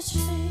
the tree.